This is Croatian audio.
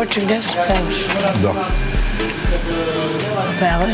oči gdje se pevaš? Da. Pevaj.